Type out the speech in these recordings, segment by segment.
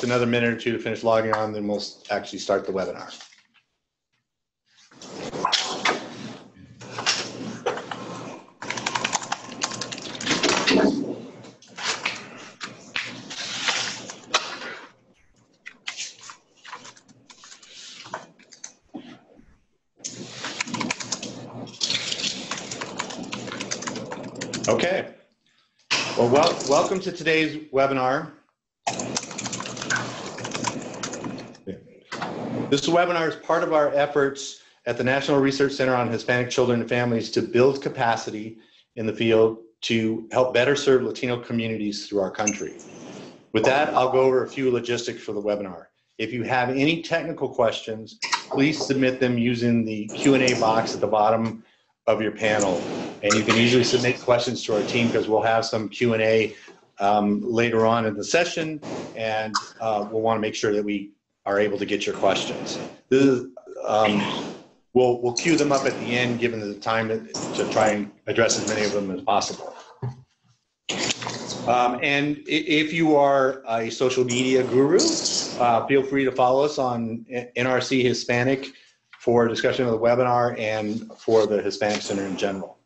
Another minute or two to finish logging on, then we'll actually start the webinar. Okay. Well, wel welcome to today's webinar. This webinar is part of our efforts at the National Research Center on Hispanic Children and Families to build capacity in the field to help better serve Latino communities through our country. With that, I'll go over a few logistics for the webinar. If you have any technical questions, please submit them using the Q&A box at the bottom of your panel. And you can easily submit questions to our team because we'll have some Q&A um, later on in the session, and uh, we'll want to make sure that we are able to get your questions. This is, um, we'll, we'll queue them up at the end, given the time to try and address as many of them as possible. Um, and if you are a social media guru, uh, feel free to follow us on NRC Hispanic for discussion of the webinar and for the Hispanic Center in general.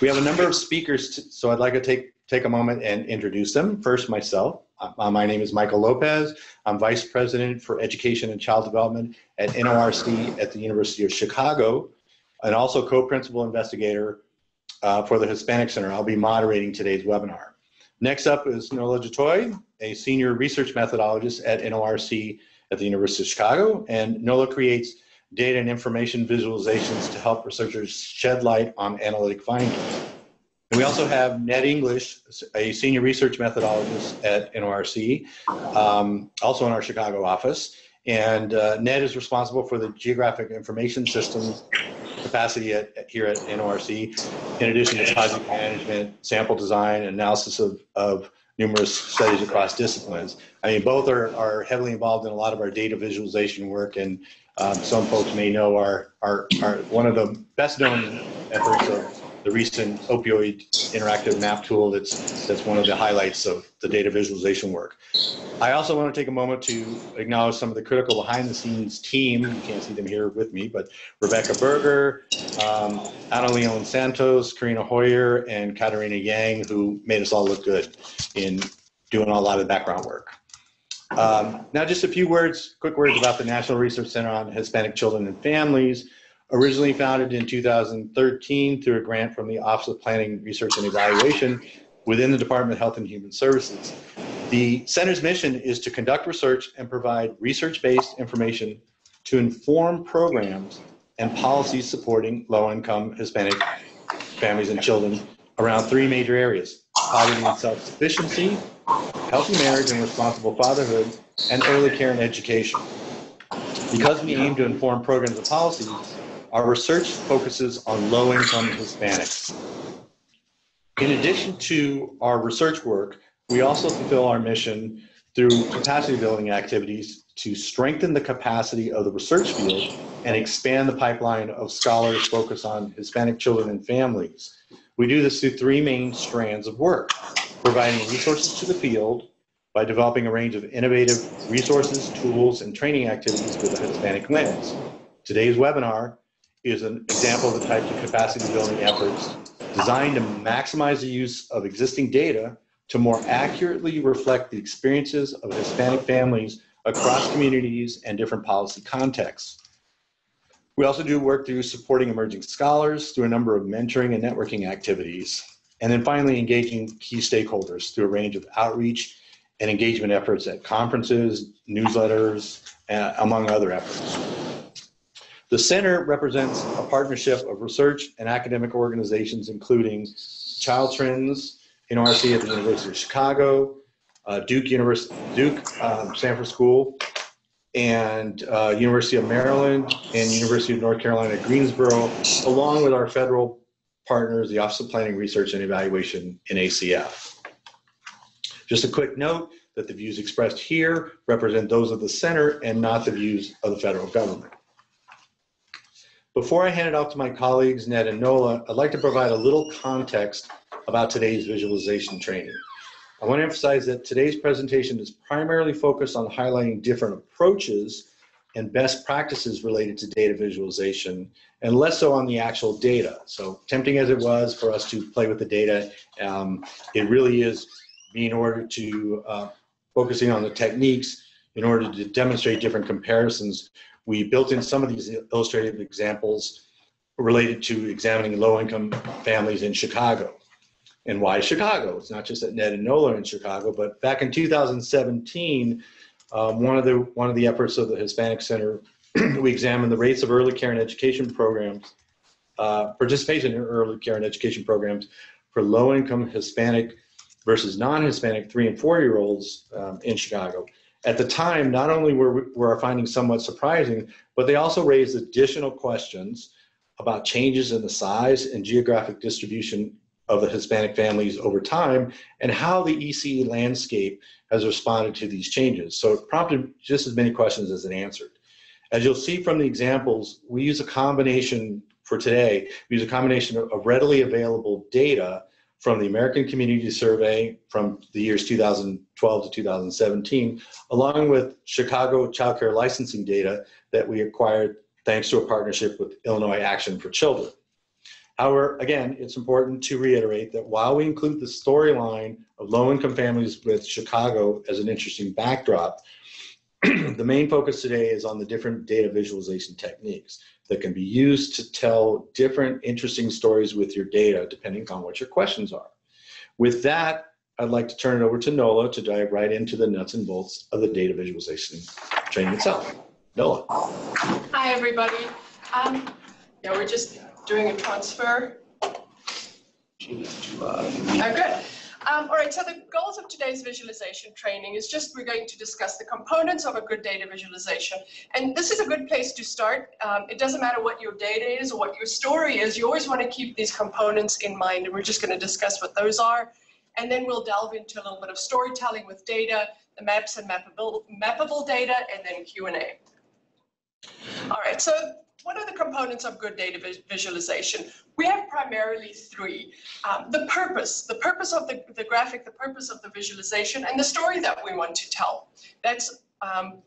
We have a number of speakers, so I'd like to take, take a moment and introduce them. First, myself. Uh, my name is Michael Lopez. I'm Vice President for Education and Child Development at NORC at the University of Chicago, and also co-principal investigator uh, for the Hispanic Center. I'll be moderating today's webinar. Next up is Nola du Toit, a senior research methodologist at NORC at the University of Chicago, and Nola creates data and information visualizations to help researchers shed light on analytic findings. And we also have Ned English, a senior research methodologist at NORC, um, also in our Chicago office. And uh, Ned is responsible for the geographic information systems capacity at, at, here at NORC, in addition to project management, sample design, analysis of, of numerous studies across disciplines. I mean, both are, are heavily involved in a lot of our data visualization work and um, some folks may know are, are, are one of the best known efforts of the recent opioid interactive map tool that's, that's one of the highlights of the data visualization work. I also want to take a moment to acknowledge some of the critical behind the scenes team. You can't see them here with me, but Rebecca Berger, um, Ana Leon Santos, Karina Hoyer, and Katarina Yang, who made us all look good in doing a lot of the background work. Um, now, just a few words, quick words about the National Research Center on Hispanic Children and Families. Originally founded in 2013 through a grant from the Office of Planning, Research, and Evaluation within the Department of Health and Human Services. The center's mission is to conduct research and provide research-based information to inform programs and policies supporting low-income Hispanic families and children around three major areas, poverty and self-sufficiency, healthy marriage and responsible fatherhood, and early care and education. Because we aim to inform programs and policies, our research focuses on low-income Hispanics. In addition to our research work, we also fulfill our mission through capacity building activities to strengthen the capacity of the research field and expand the pipeline of scholars focused on Hispanic children and families. We do this through three main strands of work providing resources to the field by developing a range of innovative resources, tools, and training activities with a Hispanic lens. Today's webinar is an example of the types of capacity building efforts designed to maximize the use of existing data to more accurately reflect the experiences of Hispanic families across communities and different policy contexts. We also do work through supporting emerging scholars through a number of mentoring and networking activities. And then finally, engaging key stakeholders through a range of outreach and engagement efforts at conferences, newsletters, uh, among other efforts. The center represents a partnership of research and academic organizations, including Child Trends, NORC at the University of Chicago, uh, Duke University, Duke um, Sanford School, and uh, University of Maryland and University of North Carolina Greensboro, along with our federal partners, the Office of Planning, Research, and Evaluation in ACF. Just a quick note that the views expressed here represent those of the center and not the views of the federal government. Before I hand it off to my colleagues, Ned and Nola, I'd like to provide a little context about today's visualization training. I want to emphasize that today's presentation is primarily focused on highlighting different approaches and best practices related to data visualization and less so on the actual data. So tempting as it was for us to play with the data, um, it really is being ordered to uh, focusing on the techniques in order to demonstrate different comparisons. We built in some of these illustrative examples related to examining low-income families in Chicago. And why Chicago? It's not just at Ned and Nola in Chicago, but back in 2017, um, one of the one of the efforts of the Hispanic Center, we examined the rates of early care and education programs, uh, participation in early care and education programs for low-income Hispanic versus non-Hispanic three and four-year-olds um, in Chicago. At the time, not only were, were our findings somewhat surprising, but they also raised additional questions about changes in the size and geographic distribution of the Hispanic families over time and how the ECE landscape has responded to these changes. So it prompted just as many questions as it answered. As you'll see from the examples, we use a combination for today, we use a combination of readily available data from the American Community Survey from the years 2012 to 2017, along with Chicago child care licensing data that we acquired thanks to a partnership with Illinois Action for Children. However, again, it's important to reiterate that while we include the storyline of low-income families with Chicago as an interesting backdrop, the main focus today is on the different data visualization techniques that can be used to tell different interesting stories with your data, depending on what your questions are. With that, I'd like to turn it over to Nola to dive right into the nuts and bolts of the data visualization training itself. Nola. Hi, everybody. Um, yeah, we're just doing a transfer. Oh, good. Um, all right, so the goals of today's visualization training is just we're going to discuss the components of a good data visualization. And this is a good place to start. Um, it doesn't matter what your data is or what your story is, you always want to keep these components in mind, and we're just going to discuss what those are. And then we'll delve into a little bit of storytelling with data, the maps and mappable, mappable data, and then Q&A. All right, so what are the components of good data visualization? We have primarily three. Um, the purpose, the purpose of the, the graphic, the purpose of the visualization, and the story that we want to tell. That's um,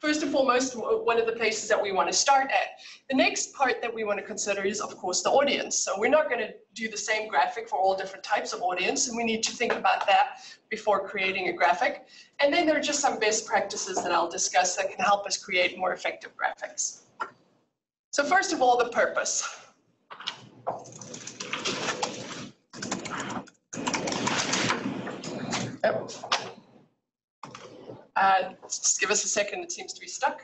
first and foremost one of the places that we want to start at. The next part that we want to consider is, of course, the audience. So we're not going to do the same graphic for all different types of audience, and we need to think about that before creating a graphic. And then there are just some best practices that I'll discuss that can help us create more effective graphics. So first of all, the purpose. Yep. Uh, just give us a second, it seems to be stuck.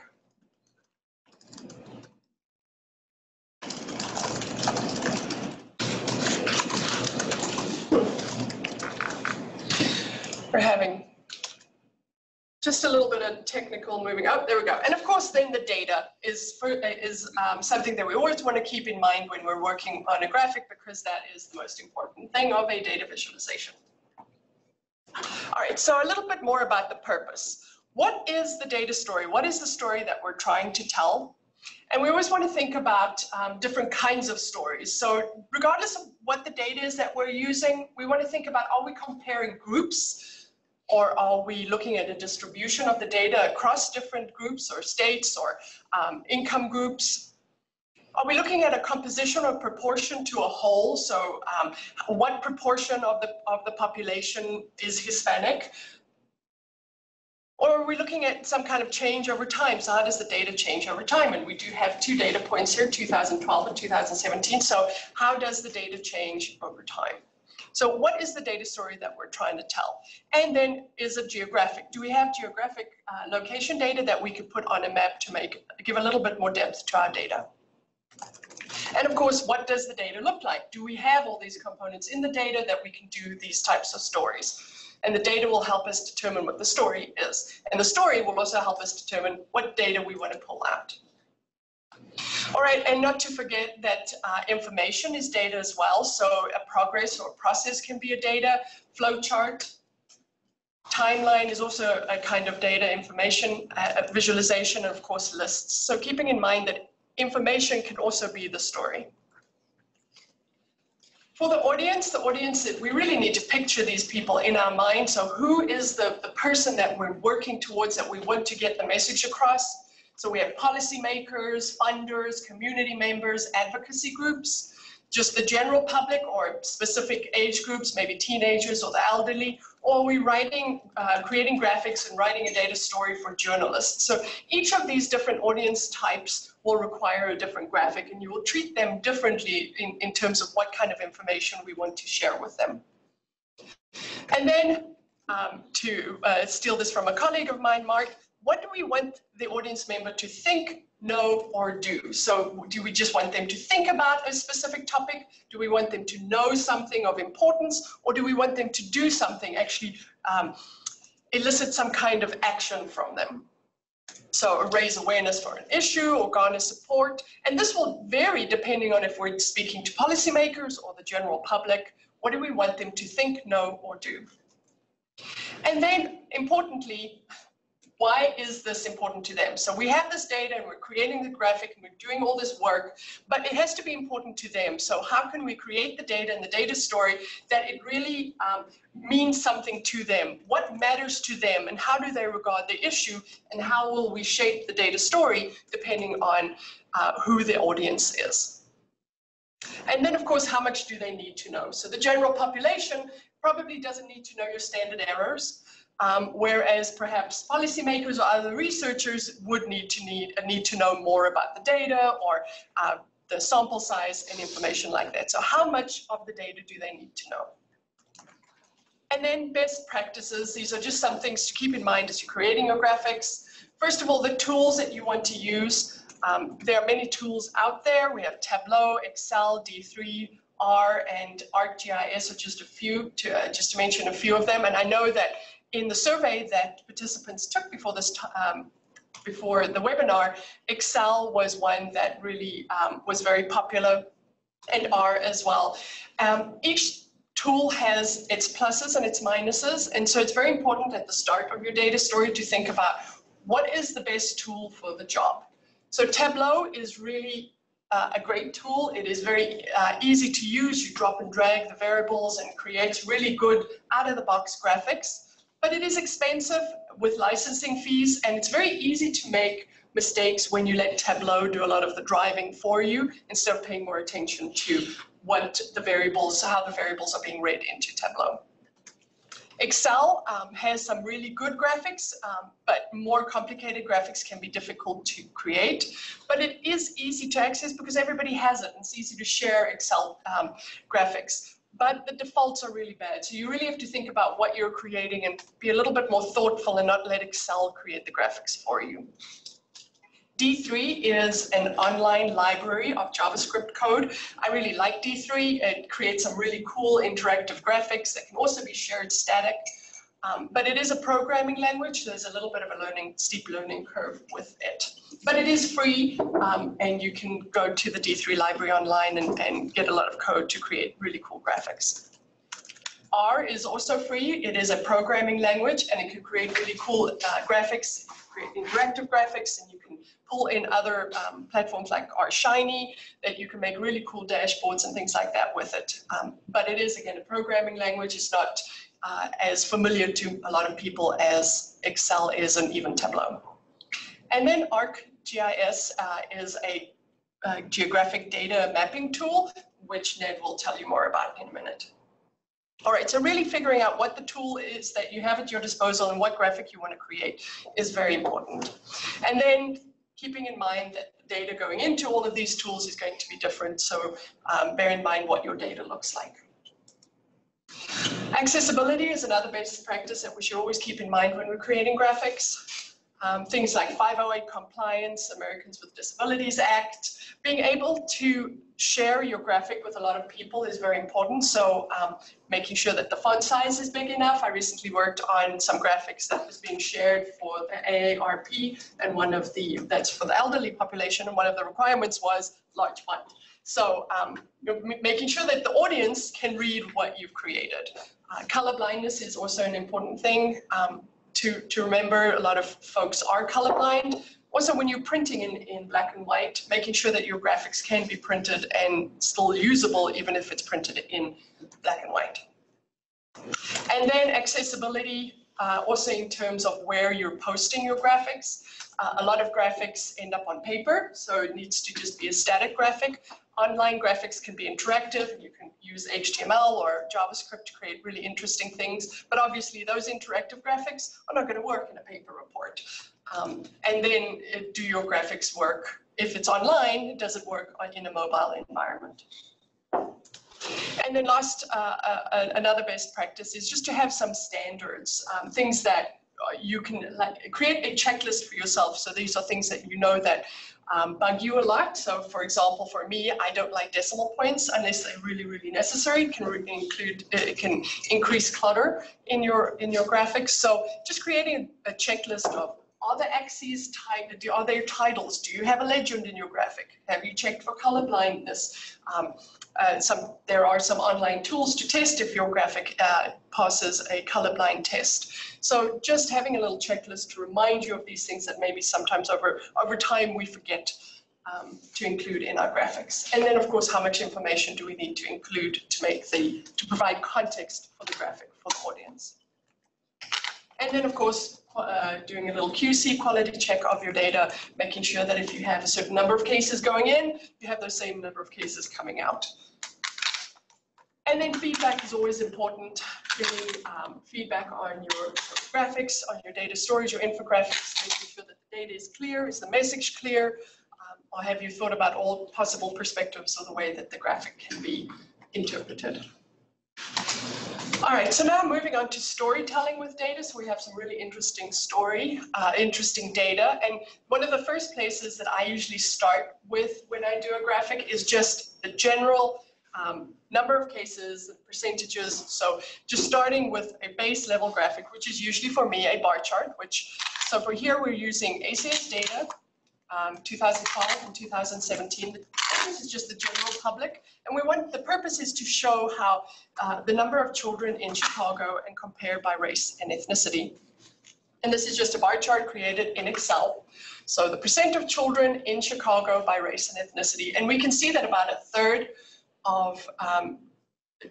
We're having just a little bit of technical moving. Oh, there we go. And of course, then the data is for, is um, something that we always want to keep in mind when we're working on a graphic because that is the most important thing of a data visualization. All right, so a little bit more about the purpose. What is the data story? What is the story that we're trying to tell? And we always want to think about um, different kinds of stories. So regardless of what the data is that we're using, we want to think about, are we comparing groups? Or are we looking at a distribution of the data across different groups or states or um, income groups? Are we looking at a composition or proportion to a whole? So um, what proportion of the, of the population is Hispanic? Or are we looking at some kind of change over time? So how does the data change over time? And we do have two data points here, 2012 and 2017. So how does the data change over time? So what is the data story that we're trying to tell? And then is it geographic? Do we have geographic uh, location data that we could put on a map to make give a little bit more depth to our data? And of course, what does the data look like? Do we have all these components in the data that we can do these types of stories? And the data will help us determine what the story is. And the story will also help us determine what data we want to pull out. All right, and not to forget that uh, information is data as well. So a progress or process can be a data flow chart. Timeline is also a kind of data information, uh, visualization, and of course lists. So keeping in mind that information can also be the story. For the audience, the audience, we really need to picture these people in our mind. So who is the, the person that we're working towards that we want to get the message across? So we have policymakers, funders, community members, advocacy groups, just the general public or specific age groups, maybe teenagers or the elderly, or we writing, uh, creating graphics and writing a data story for journalists? So each of these different audience types will require a different graphic and you will treat them differently in, in terms of what kind of information we want to share with them. And then um, to uh, steal this from a colleague of mine, Mark, what do we want the audience member to think, know, or do? So do we just want them to think about a specific topic? Do we want them to know something of importance? Or do we want them to do something, actually um, elicit some kind of action from them? So raise awareness for an issue or garner support. And this will vary depending on if we're speaking to policymakers or the general public. What do we want them to think, know, or do? And then importantly, why is this important to them? So we have this data and we're creating the graphic and we're doing all this work, but it has to be important to them. So how can we create the data and the data story that it really um, means something to them? What matters to them and how do they regard the issue and how will we shape the data story depending on uh, who the audience is? And then, of course, how much do they need to know? So the general population probably doesn't need to know your standard errors. Um, whereas perhaps policymakers or other researchers would need to need, uh, need to know more about the data or uh, the sample size and information like that. So how much of the data do they need to know? And then best practices, these are just some things to keep in mind as you're creating your graphics. First of all, the tools that you want to use. Um, there are many tools out there. We have Tableau, Excel, D3, R, and ArcGIS are just a few, to, uh, just to mention a few of them. And I know that in the survey that participants took before this um, before the webinar, Excel was one that really um, was very popular and R as well. Um, each tool has its pluses and its minuses, and so it's very important at the start of your data story to think about what is the best tool for the job. So Tableau is really uh, a great tool. It is very uh, easy to use. You drop and drag the variables and creates really good out-of-the-box graphics but it is expensive with licensing fees and it's very easy to make mistakes when you let Tableau do a lot of the driving for you instead of paying more attention to what the variables, how the variables are being read into Tableau. Excel um, has some really good graphics, um, but more complicated graphics can be difficult to create. But it is easy to access because everybody has it. And it's easy to share Excel um, graphics but the defaults are really bad. So you really have to think about what you're creating and be a little bit more thoughtful and not let Excel create the graphics for you. D3 is an online library of JavaScript code. I really like D3. It creates some really cool interactive graphics that can also be shared static. Um, but it is a programming language. There's a little bit of a learning, steep learning curve with it. But it is free, um, and you can go to the D3 library online and, and get a lot of code to create really cool graphics. R is also free. It is a programming language, and it can create really cool uh, graphics, create interactive graphics, and you can pull in other um, platforms like R Shiny that you can make really cool dashboards and things like that with it. Um, but it is, again, a programming language. It's not uh, as familiar to a lot of people as Excel is and even Tableau. And then ArcGIS uh, is a, a geographic data mapping tool, which Ned will tell you more about in a minute. All right, so really figuring out what the tool is that you have at your disposal and what graphic you want to create is very important. And then keeping in mind that data going into all of these tools is going to be different, so um, bear in mind what your data looks like. Accessibility is another best practice that we should always keep in mind when we're creating graphics. Um, things like 508 compliance, Americans with Disabilities Act, being able to share your graphic with a lot of people is very important. So um, making sure that the font size is big enough. I recently worked on some graphics that was being shared for the AARP and one of the, that's for the elderly population and one of the requirements was large font. So um, making sure that the audience can read what you've created. Uh, color blindness is also an important thing um, to, to remember. A lot of folks are colorblind, Also, when you're printing in, in black and white, making sure that your graphics can be printed and still usable, even if it's printed in black and white. And then accessibility, uh, also in terms of where you're posting your graphics. Uh, a lot of graphics end up on paper, so it needs to just be a static graphic. Online graphics can be interactive. You can use HTML or JavaScript to create really interesting things. But obviously, those interactive graphics are not going to work in a paper report. Um, and then uh, do your graphics work? If it's online, does it work in a mobile environment? And then last, uh, uh, another best practice is just to have some standards, um, things that uh, you can like create a checklist for yourself. So these are things that you know that um, bug you a lot. So for example, for me, I don't like decimal points unless they're really, really necessary. It can include, it can increase clutter in your in your graphics. So just creating a checklist of are the axes tied, are there titles? Do you have a legend in your graphic? Have you checked for color blindness? Um, uh, some, there are some online tools to test if your graphic uh, passes a colorblind test. So just having a little checklist to remind you of these things that maybe sometimes over, over time we forget um, to include in our graphics. And then of course, how much information do we need to include to make the, to provide context for the graphic for the audience. And then of course, uh, doing a little QC quality check of your data, making sure that if you have a certain number of cases going in, you have those same number of cases coming out. And then feedback is always important, giving um, feedback on your graphics, on your data storage, your infographics, making sure that the data is clear, is the message clear, um, or have you thought about all possible perspectives of the way that the graphic can be interpreted. All right, so now moving on to storytelling with data. So we have some really interesting story, uh, interesting data. And one of the first places that I usually start with when I do a graphic is just the general um, number of cases, percentages. So just starting with a base level graphic, which is usually for me a bar chart, which, so for here we're using ACS data, um, 2012 and 2017. This is just the general public. And we want, the purpose is to show how uh, the number of children in Chicago and compare by race and ethnicity. And this is just a bar chart created in Excel. So the percent of children in Chicago by race and ethnicity. And we can see that about a third of um,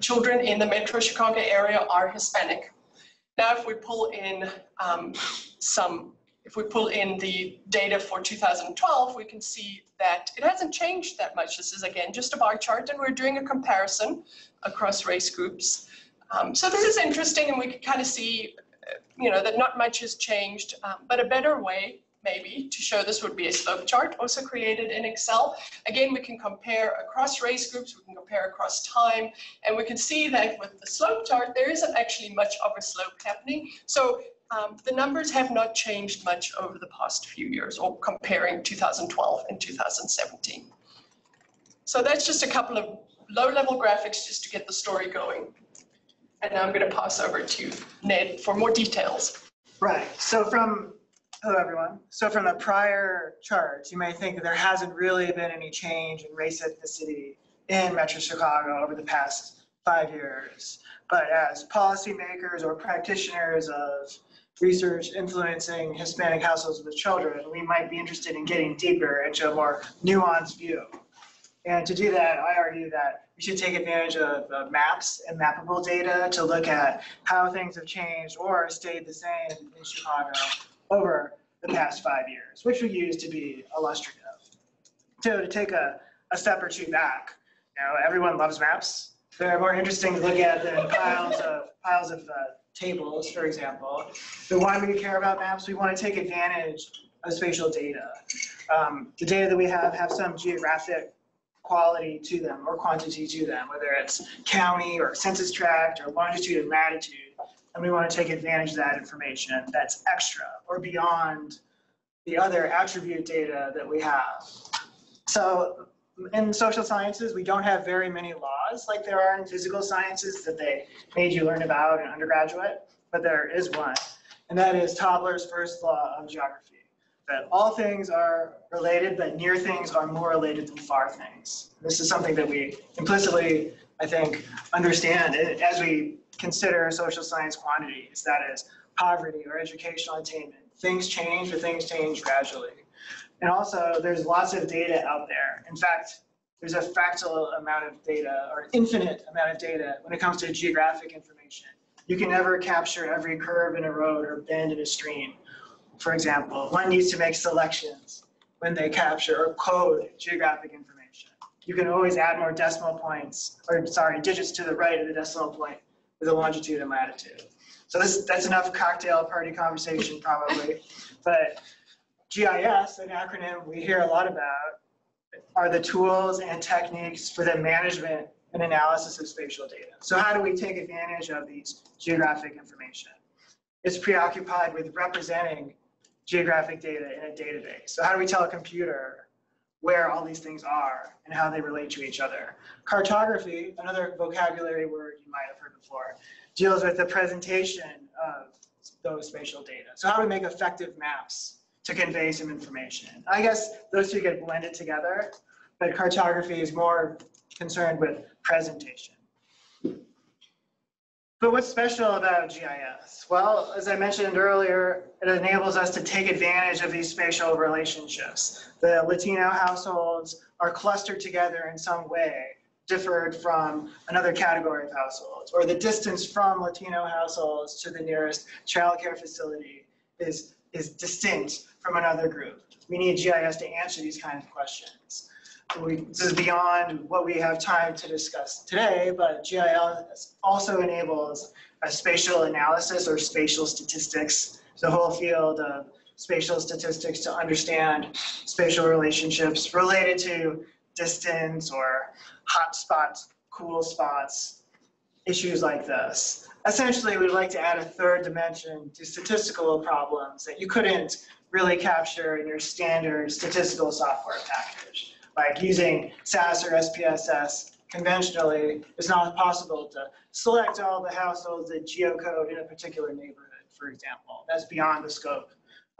children in the metro Chicago area are Hispanic. Now, if we pull in um, some if we pull in the data for 2012, we can see that it hasn't changed that much. This is again just a bar chart and we're doing a comparison across race groups. Um, so this is interesting and we can kind of see, you know, that not much has changed, um, but a better way maybe to show this would be a slope chart also created in Excel. Again, we can compare across race groups, we can compare across time, and we can see that with the slope chart, there isn't actually much of a slope happening. So um, the numbers have not changed much over the past few years or comparing 2012 and 2017. So that's just a couple of low-level graphics just to get the story going. And now I'm going to pass over to Ned for more details. Right. So from hello everyone. So from the prior charts, you may think that there hasn't really been any change in race ethnicity in Metro Chicago over the past five years. But as policymakers or practitioners of research influencing Hispanic households with children, we might be interested in getting deeper into a more nuanced view. And to do that, I argue that we should take advantage of uh, maps and mappable data to look at how things have changed or stayed the same in Chicago over the past five years, which we use to be illustrative. So to take a, a step or two back, you know, everyone loves maps. They're more interesting to look at than piles of piles of uh, tables, for example. Why do we care about maps? We want to take advantage of spatial data. Um, the data that we have have some geographic quality to them or quantity to them, whether it's county or census tract or longitude and latitude. And we want to take advantage of that information that's extra or beyond the other attribute data that we have. So in social sciences, we don't have very many laws like there are in physical sciences that they made you learn about in undergraduate, but there is one, and that is Tobler's first law of geography, that all things are related, but near things are more related than far things. This is something that we implicitly, I think, understand as we consider social science quantities, that is poverty or educational attainment. Things change, but things change gradually. And also, there's lots of data out there. In fact, there's a fractal amount of data or infinite amount of data when it comes to geographic information. You can never capture every curve in a road or bend in a stream. For example, one needs to make selections when they capture or code geographic information. You can always add more decimal points, or sorry, digits to the right of the decimal point with a longitude and latitude. So this, that's enough cocktail party conversation probably. But GIS, an acronym we hear a lot about, are the tools and techniques for the management and analysis of spatial data. So how do we take advantage of these geographic information? It's preoccupied with representing geographic data in a database. So how do we tell a computer where all these things are and how they relate to each other? Cartography, another vocabulary word you might have heard before, deals with the presentation of those spatial data. So how do we make effective maps to convey some information? I guess those two get blended together, but cartography is more concerned with presentation. But what's special about GIS? Well, as I mentioned earlier, it enables us to take advantage of these spatial relationships. The Latino households are clustered together in some way, differed from another category of households, or the distance from Latino households to the nearest childcare facility is, is distinct from another group. We need GIS to answer these kinds of questions we, this is beyond what we have time to discuss today, but GIS also enables a spatial analysis or spatial statistics, the whole field of spatial statistics to understand spatial relationships related to distance or hot spots, cool spots, issues like this. Essentially, we'd like to add a third dimension to statistical problems that you couldn't really capture in your standard statistical software package like using SAS or SPSS conventionally, it's not possible to select all the households that geocode in a particular neighborhood, for example. That's beyond the scope.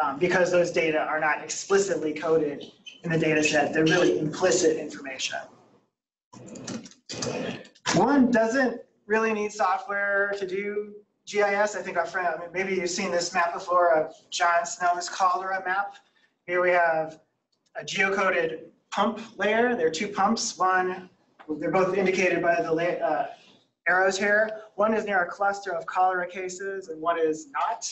Um, because those data are not explicitly coded in the data set, they're really implicit information. One doesn't really need software to do GIS. I think our friend, I mean, maybe you've seen this map before of John Snow's cholera map. Here we have a geocoded pump layer. There are two pumps. One, they're both indicated by the uh, arrows here. One is near a cluster of cholera cases and one is not.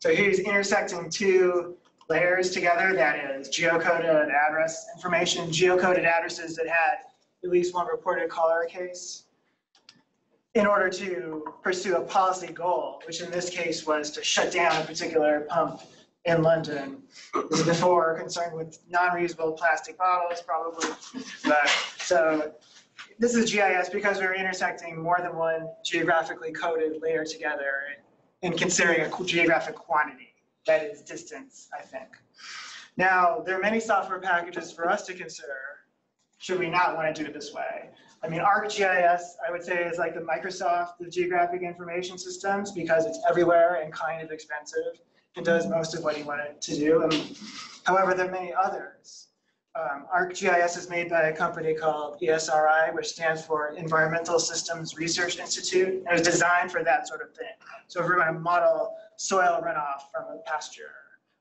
So he's intersecting two layers together, that is geocoded address information, geocoded addresses that had at least one reported cholera case in order to pursue a policy goal, which in this case was to shut down a particular pump in London. This is before concerned with non-reusable plastic bottles, probably. But so this is GIS because we're intersecting more than one geographically coded layer together and considering a geographic quantity that is distance, I think. Now, there are many software packages for us to consider should we not want to do it this way. I mean, ArcGIS, I would say, is like the Microsoft of geographic information systems because it's everywhere and kind of expensive and does most of what he wanted to do. And, however, there are many others. Um, ArcGIS is made by a company called ESRI, which stands for Environmental Systems Research Institute, and it was designed for that sort of thing. So if we're going to model soil runoff from a pasture,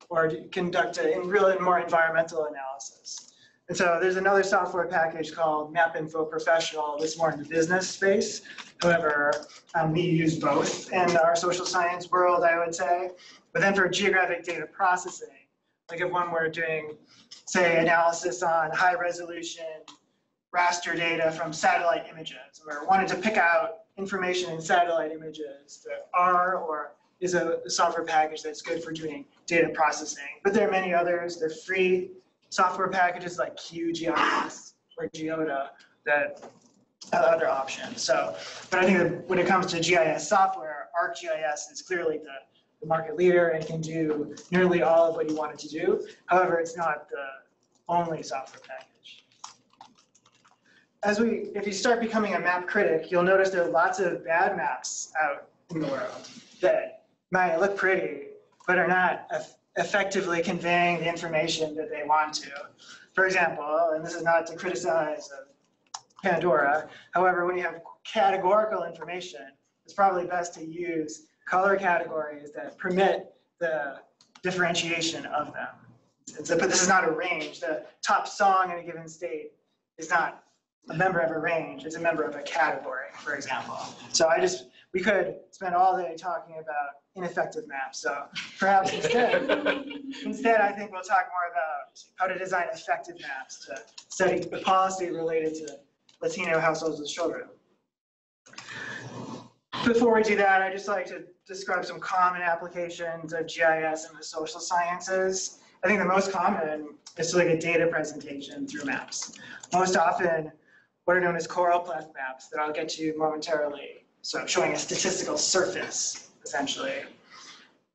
or conduct a in real and more environmental analysis. And so there's another software package called MapInfo Professional that's more in the business space. However, um, we use both in our social science world, I would say. But then for geographic data processing, like if one were doing, say, analysis on high resolution raster data from satellite images, or wanted to pick out information in satellite images that are or is a software package that's good for doing data processing. But there are many others. They're free software packages like QGIS or Geoda that have other options. So, but I think that when it comes to GIS software, ArcGIS is clearly the the market leader and can do nearly all of what you want it to do. However, it's not the only software package. As we, if you start becoming a map critic, you'll notice there are lots of bad maps out in the world that might look pretty, but are not effectively conveying the information that they want to. For example, and this is not to criticize uh, Pandora, however, when you have categorical information, it's probably best to use color categories that permit the differentiation of them. But this is not a range. The top song in a given state is not a member of a range, it's a member of a category, for example. So I just, we could spend all day talking about ineffective maps, so perhaps instead, instead, I think we'll talk more about how to design effective maps to study the policy related to Latino households with children. Before we do that, I'd just like to describe some common applications of GIS in the social sciences. I think the most common is to look at data presentation through maps. Most often, what are known as choropleth maps that I'll get to momentarily. So I'm showing a statistical surface, essentially.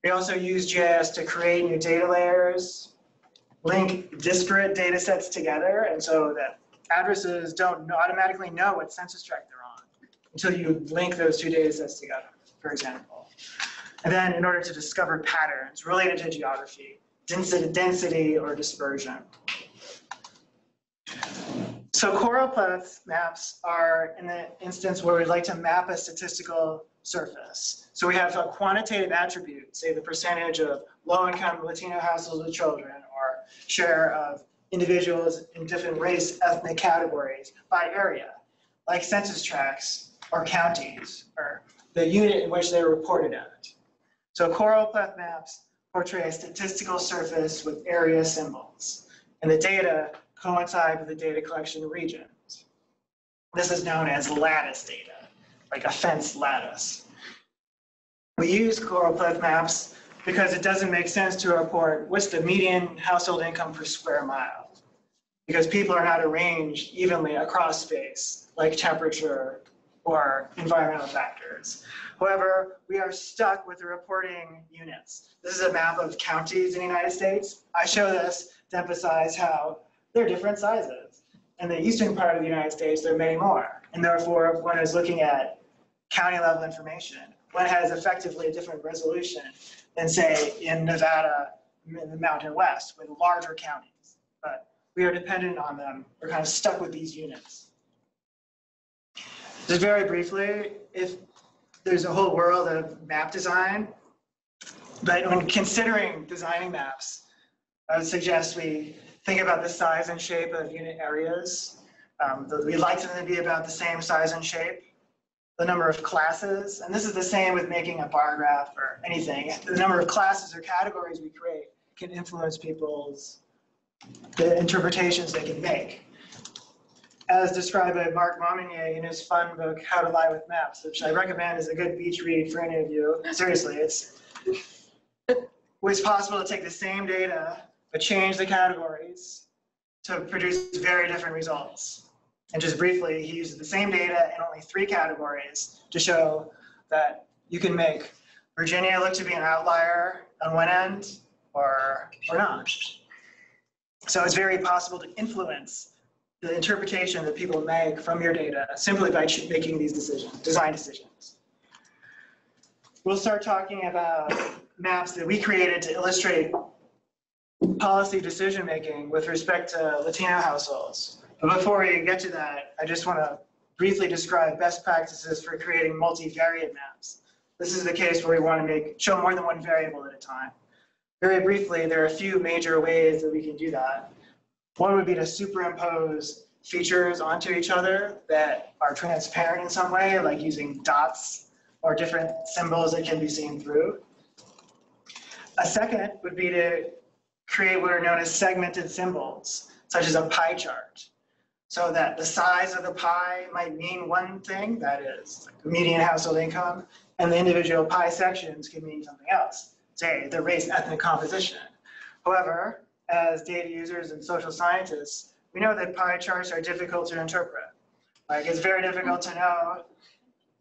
We also use GIS to create new data layers, link disparate data sets together, and so that addresses don't automatically know what census tract they're on until you link those two data sets together, for example. And then in order to discover patterns related to geography, density, density or dispersion. So choropleth maps are in the instance where we'd like to map a statistical surface. So we have a quantitative attribute, say the percentage of low-income Latino households with children or share of individuals in different race ethnic categories by area, like census tracts or counties or the unit in which they're reported at. So choropleth maps portray a statistical surface with area symbols, and the data coincide with the data collection regions. This is known as lattice data, like a fence lattice. We use choropleth maps because it doesn't make sense to report what's the median household income per square mile. Because people are not arranged evenly across space, like temperature or environmental factors. However, we are stuck with the reporting units. This is a map of counties in the United States. I show this to emphasize how they're different sizes. In the eastern part of the United States, there are many more. And therefore, when I was looking at county level information, one has effectively a different resolution than say in Nevada, in the Mountain West with larger counties. But we are dependent on them. We're kind of stuck with these units. Just very briefly, if there's a whole world of map design, but when considering designing maps, I would suggest we think about the size and shape of unit areas. Um, we like them to be about the same size and shape. The number of classes, and this is the same with making a bar graph or anything. The number of classes or categories we create can influence people's the interpretations they can make. As described by Mark Monmonier in his fun book, How to Lie with Maps, which I recommend is a good beach read for any of you. Seriously, it's it's possible to take the same data but change the categories to produce very different results. And just briefly, he uses the same data in only three categories to show that you can make Virginia look to be an outlier on one end or, or not. So it's very possible to influence the interpretation that people make from your data simply by making these decisions, design decisions. We'll start talking about maps that we created to illustrate policy decision making with respect to Latino households. But before we get to that, I just want to briefly describe best practices for creating multivariate maps. This is the case where we want to make show more than one variable at a time. Very briefly, there are a few major ways that we can do that. One would be to superimpose features onto each other that are transparent in some way, like using dots or different symbols that can be seen through. A second would be to create what are known as segmented symbols, such as a pie chart. So that the size of the pie might mean one thing, that is like median household income, and the individual pie sections can mean something else, say the race ethnic composition. However, as data users and social scientists, we know that pie charts are difficult to interpret. Like it's very difficult to know,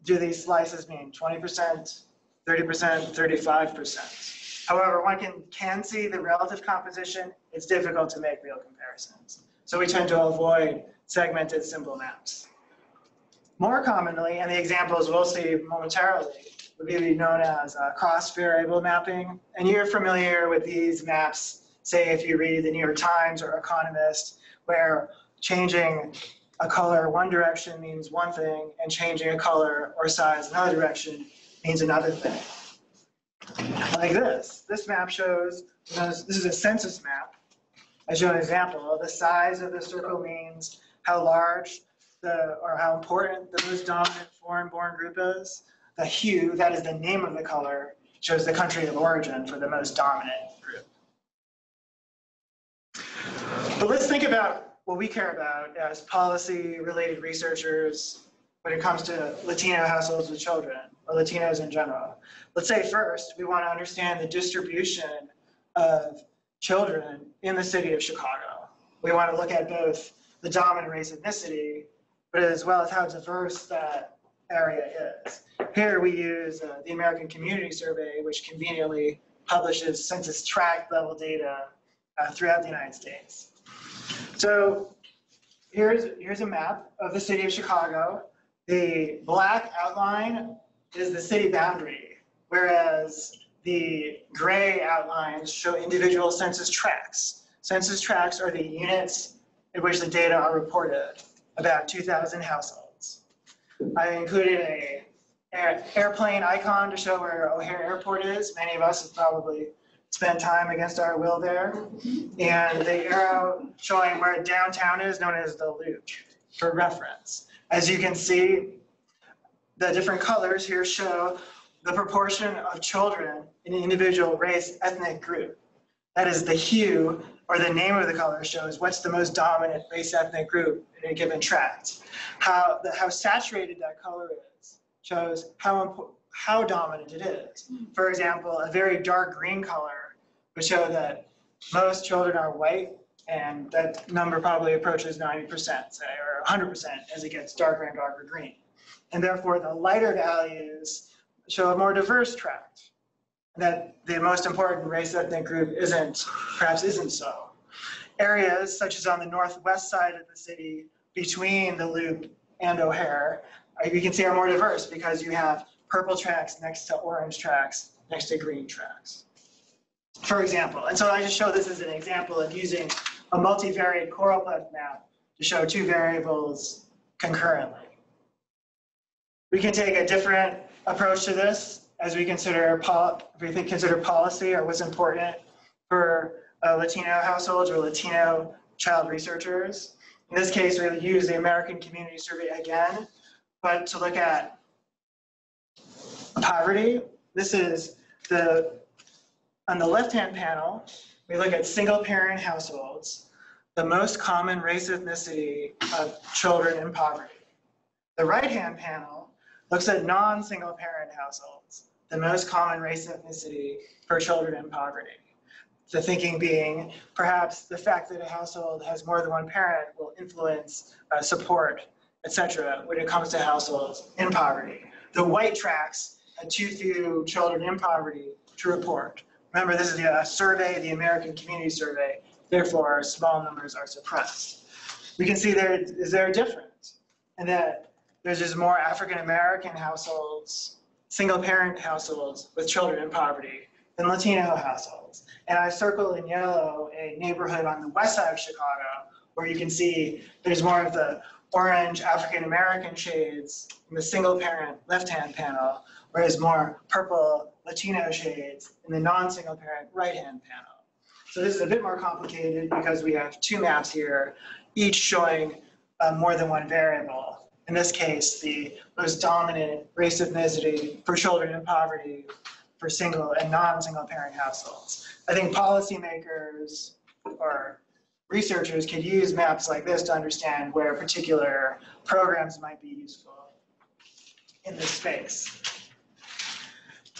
do these slices mean 20%, 30%, 35%? However, one can, can see the relative composition. It's difficult to make real comparisons. So we tend to avoid segmented symbol maps. More commonly, and the examples we'll see momentarily, would be known as uh, cross-variable mapping. And you're familiar with these maps, say if you read the New York Times or Economist, where changing a color one direction means one thing, and changing a color or size another direction means another thing like this. This map shows, this is a census map I show an example. The size of the circle means how large the, or how important the most dominant foreign-born group is. The hue, that is the name of the color, shows the country of origin for the most dominant group. But let's think about what we care about as policy-related researchers when it comes to Latino households with children, or Latinos in general. Let's say first, we want to understand the distribution of children in the city of Chicago. We want to look at both the dominant race ethnicity, but as well as how diverse that area is. Here we use uh, the American Community Survey, which conveniently publishes census tract level data uh, throughout the United States. So here's, here's a map of the city of Chicago. The black outline is the city boundary, whereas the gray outlines show individual census tracts. Census tracts are the units in which the data are reported, about 2,000 households. I included a air- airplane icon to show where O'Hare Airport is. Many of us have probably spent time against our will there. And the arrow showing where downtown is known as the Loop for reference. As you can see, the different colors here show the proportion of children in an individual race ethnic group. That is the hue or the name of the color shows what's the most dominant race ethnic group in a given tract. How, the, how saturated that color is shows how, how dominant it is. Hmm. For example, a very dark green color would show that most children are white and that number probably approaches 90%, say, or 100% as it gets darker and darker green. And therefore, the lighter values show a more diverse tract. That the most important race ethnic group isn't, perhaps isn't so. Areas such as on the northwest side of the city between the loop and O'Hare, uh, you can see are more diverse because you have purple tracts next to orange tracts, next to green tracts. For example, and so I just show this as an example of using a multivariate choropleth map to show two variables concurrently. We can take a different approach to this as we consider, we think, consider policy or what's important for uh, Latino households or Latino child researchers. In this case, we use the American Community Survey again, but to look at poverty. This is the, on the left-hand panel, we look at single-parent households, the most common race ethnicity of children in poverty. The right-hand panel looks at non-single parent households, the most common race ethnicity for children in poverty. The thinking being perhaps the fact that a household has more than one parent will influence uh, support, etc., when it comes to households in poverty. The white tracts had too few children in poverty to report. Remember, this is a survey, the American Community Survey, therefore small numbers are suppressed. We can see there is there a difference, and that there's just more African American households, single parent households with children in poverty than Latino households. And I circle in yellow a neighborhood on the west side of Chicago where you can see there's more of the orange African American shades in the single parent left hand panel, whereas more purple Latino shades in the non single parent right hand panel. So this is a bit more complicated because we have two maps here, each showing uh, more than one variable in this case, the most dominant race ethnicity for children in poverty for single and non-single parent households. I think policymakers or researchers could use maps like this to understand where particular programs might be useful in this space.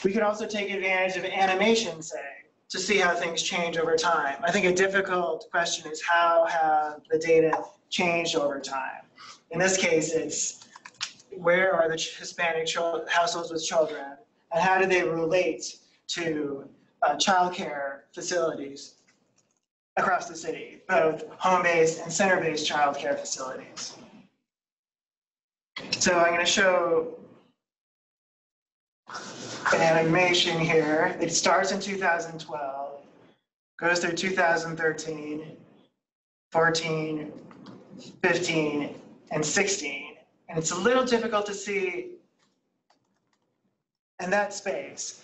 We could also take advantage of animation, say, to see how things change over time. I think a difficult question is how have the data changed over time? In this case, it's where are the Hispanic households with children and how do they relate to uh, childcare facilities across the city, both home-based and center-based childcare facilities. So I'm going to show an animation here. It starts in 2012, goes through 2013, 14, 15, and 16. And it's a little difficult to see in that space.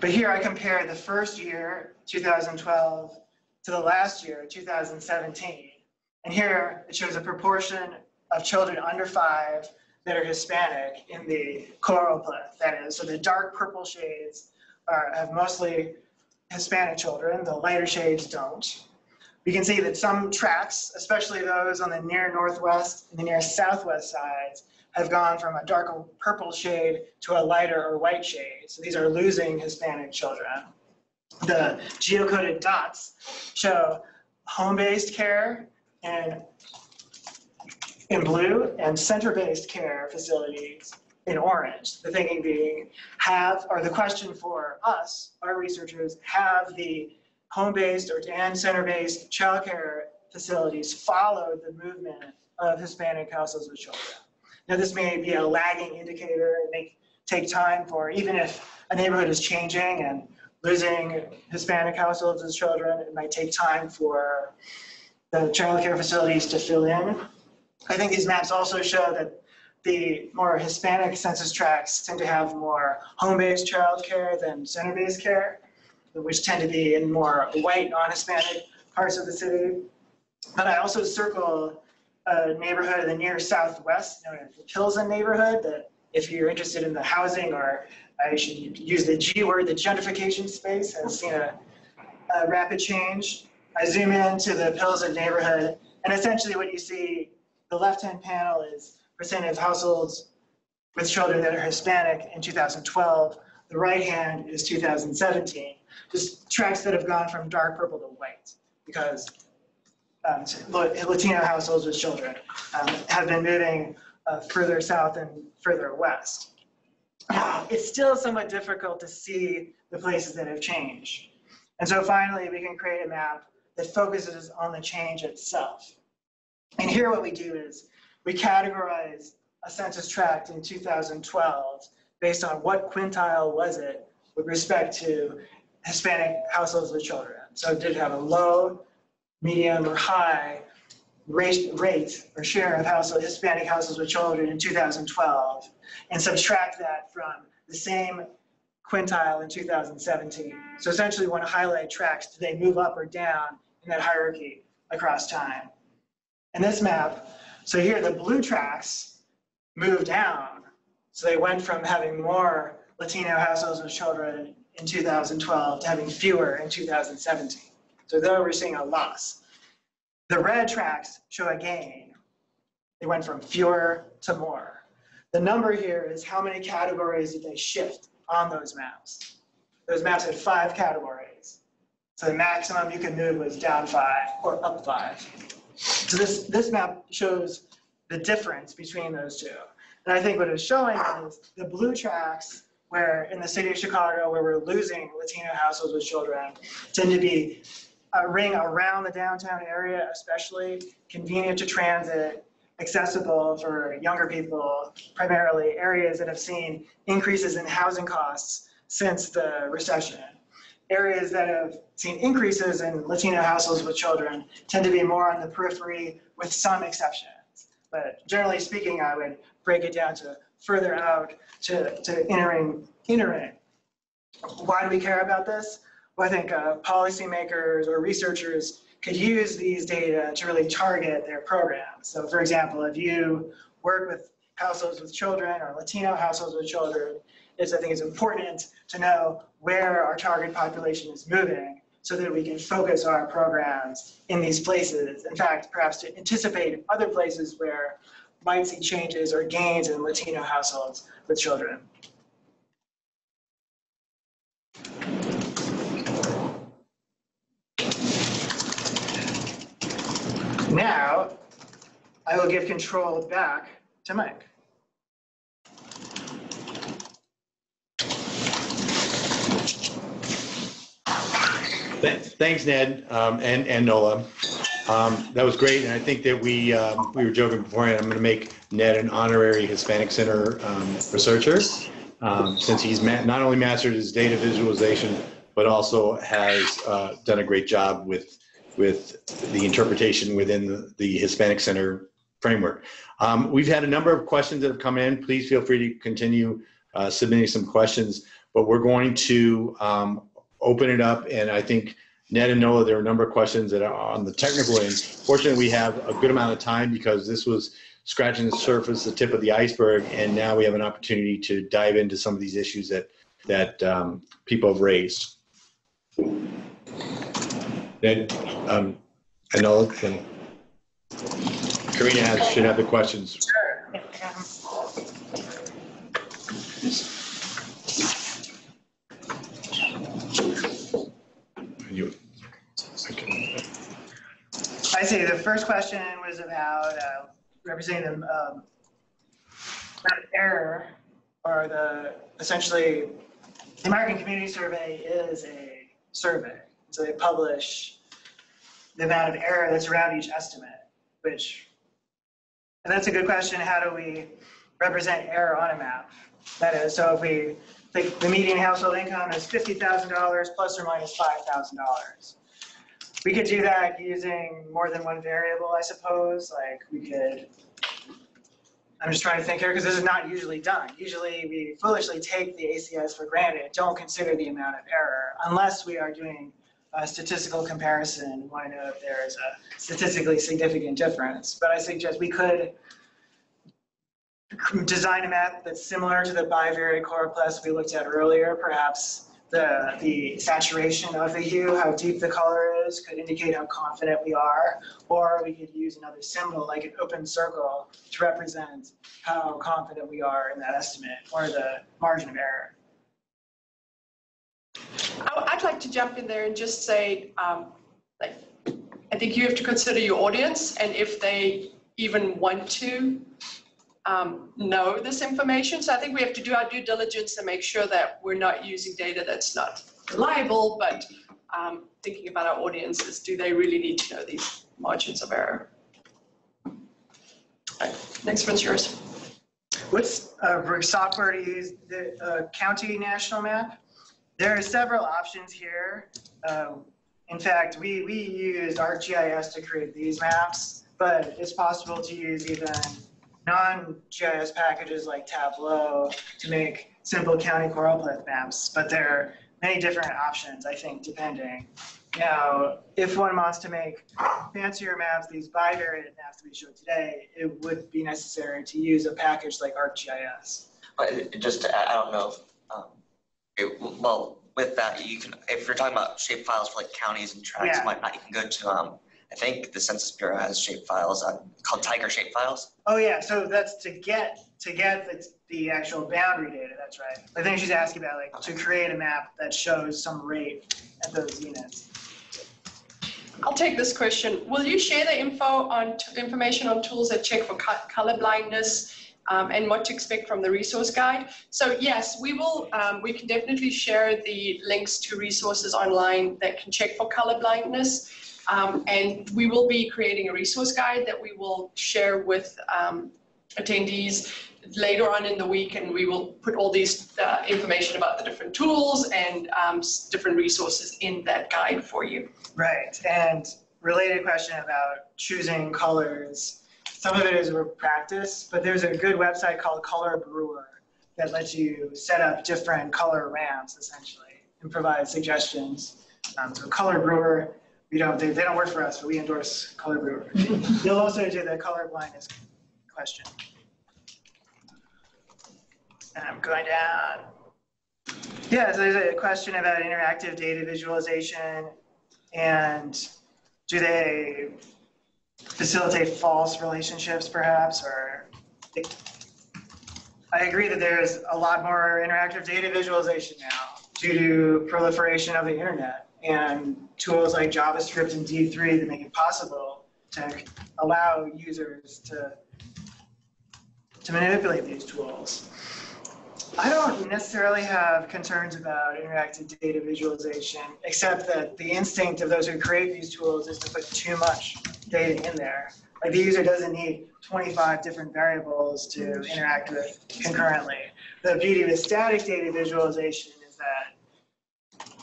But here I compare the first year, 2012, to the last year, 2017. And here it shows a proportion of children under five that are Hispanic in the choropleth, that is, so the dark purple shades are, have mostly Hispanic children, the lighter shades don't. We can see that some tracts, especially those on the near northwest and the near southwest sides, have gone from a darker purple shade to a lighter or white shade. So these are losing Hispanic children. The geocoded dots show home-based care and in blue and center-based care facilities in orange. The thinking being have, or the question for us, our researchers, have the home-based or and center-based childcare facilities followed the movement of Hispanic households with children. Now, this may be a lagging indicator, it may take time for, even if a neighborhood is changing and losing Hispanic households with children, it might take time for the childcare facilities to fill in. I think these maps also show that the more Hispanic census tracts tend to have more home-based childcare than center-based care, which tend to be in more white, non-Hispanic parts of the city. But I also circle a neighborhood in the near southwest, known as the Pilsen neighborhood, that if you're interested in the housing, or I should use the G word, the gentrification space has seen a, a rapid change. I zoom into the Pilsen neighborhood, and essentially what you see, the left-hand panel is percent of households with children that are Hispanic in 2012. The right hand is 2017. Just tracts that have gone from dark purple to white because um, Latino households with children um, have been moving uh, further south and further west. Now, it's still somewhat difficult to see the places that have changed. And so finally, we can create a map that focuses on the change itself. And here what we do is we categorize a census tract in 2012 based on what quintile was it with respect to Hispanic households with children. So did it have a low, medium, or high rate, rate or share of household, Hispanic households with children in 2012 and subtract that from the same quintile in 2017. So essentially want to highlight tracts, do they move up or down in that hierarchy across time? And this map so here the blue tracts move down. So they went from having more Latino households with children in 2012 to having fewer in 2017. So there we're seeing a loss. The red tracts show a gain. They went from fewer to more. The number here is how many categories did they shift on those maps. Those maps had five categories. So the maximum you could move was down five or up five. So this, this map shows the difference between those two. And I think what it's showing is the blue tracts where in the city of Chicago, where we're losing Latino households with children, tend to be a ring around the downtown area, especially convenient to transit, accessible for younger people, primarily areas that have seen increases in housing costs since the recession areas that have seen increases in Latino households with children tend to be more on the periphery with some exceptions. But generally speaking, I would break it down to further out to, to entering, entering. Why do we care about this? Well, I think uh, policymakers or researchers could use these data to really target their programs. So for example, if you work with households with children or Latino households with children, is I think it's important to know where our target population is moving so that we can focus our programs in these places. In fact, perhaps to anticipate other places where might see changes or gains in Latino households with children. Now, I will give control back to Mike. Thanks, Ned, um, and, and Nola. Um, that was great, and I think that we, um, we were joking beforehand, I'm gonna make Ned an honorary Hispanic Center, um, researcher. Um, since he's not only mastered his data visualization, but also has, uh, done a great job with, with the interpretation within the, the Hispanic Center framework. Um, we've had a number of questions that have come in. Please feel free to continue, uh, submitting some questions, but we're going to, um, open it up, and I think Ned and Nola, there are a number of questions that are on the technical end. Fortunately, we have a good amount of time because this was scratching the surface, the tip of the iceberg, and now we have an opportunity to dive into some of these issues that that um, people have raised. Then, um, can, Karina has, should have the questions. Sure. You- okay. I see, the first question was about uh, representing the um, error, or the, essentially, the American Community Survey is a survey. So they publish the amount of error that's around each estimate, which, and that's a good question, how do we represent error on a map? That is, so if we think the median household income is $50,000 plus or minus $5,000. We could do that using more than one variable, I suppose, like we could, I'm just trying to think here, because this is not usually done. Usually we foolishly take the ACS for granted, don't consider the amount of error, unless we are doing a statistical comparison, want to know if there is a statistically significant difference. But I suggest we could design a map that's similar to the bivariate choropleth we looked at earlier, perhaps the, the saturation of the hue, how deep the color is, could indicate how confident we are. Or we could use another symbol, like an open circle, to represent how confident we are in that estimate, or the margin of error. I- I'd like to jump in there and just say, um, like, I think you have to consider your audience and if they even want to um, know this information. So I think we have to do our due diligence and make sure that we're not using data that's not reliable, but um, thinking about our audiences, do they really need to know these margins of error? Right, Next one's yours. What's uh, software to use the uh, county national map? There are several options here. Um, in fact, we, we used ArcGIS to create these maps, but it's possible to use even non-GIS packages like Tableau to make simple county choropleth maps. But there are many different options, I think, depending. Now, if one wants to make fancier maps, these bivariate maps that we showed today, it would be necessary to use a package like ArcGIS. But it just, I I don't know, if, um, it, well, with that, you can, if you're talking about shape files for like counties and tracts Yeah. and whatnot, you can go to, um, I think the Census Bureau has shape files, uh, called Tiger shape files. Oh, yeah, so that's to get, to get the, the actual boundary data, that's right. I think she's asking about like, to create a map that shows some rate at those units. I'll take this question. Will you share the info on, t- information on tools that check for co- color blindness um, and what to expect from the resource guide? So yes, we will, um, we can definitely share the links to resources online that can check for color blindness. Um, and we will be creating a resource guide that we will share with um, attendees later on in the week. And we will put all these uh, information about the different tools and um, different resources in that guide for you. Right, and related question about choosing colors. Some of it is a practice, but there's a good website called Color Brewer that lets you set up different color ramps essentially and provide suggestions. Um, so Color Brewer, we don't, they, they don't work for us, but we endorse Color Brewer. They'll also do the color blindness question. And I'm going down. Yeah, so there's a question about interactive data visualization and do they facilitate false relationships perhaps or I agree that there's a lot more interactive data visualization now due to proliferation of the internet and tools like JavaScript and D3 that make it possible to allow users to to manipulate these tools. I don't necessarily have concerns about interactive data visualization, except that the instinct of those who create these tools is to put too much data in there. Like the user doesn't need 25 different variables to interact with concurrently. The beauty with static data visualization is that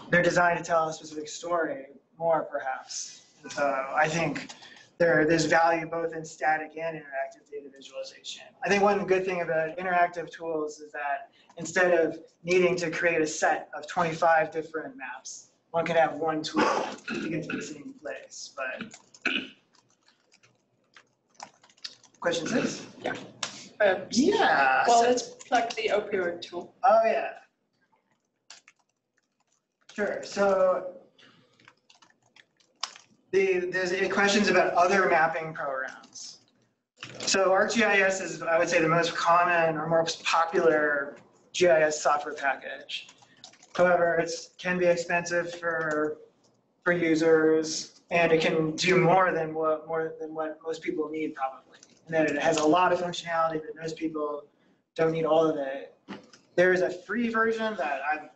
they're designed to tell a specific story more perhaps. And so I think there, there's value both in static and interactive data visualization. I think one good thing about interactive tools is that instead of needing to create a set of 25 different maps, one can have one tool to get to the same place, but. Question six? Uh, Yeah. Well, so- let's plug the opioid tool. Oh, yeah. Sure, so the, there's questions about other mapping programs. So ArcGIS is, I would say, the most common or most popular GIS software package. However, it can be expensive for, for users, and it can do more than what, more than what most people need probably. And then it has a lot of functionality, but most people don't need all of it. There is a free version that I've,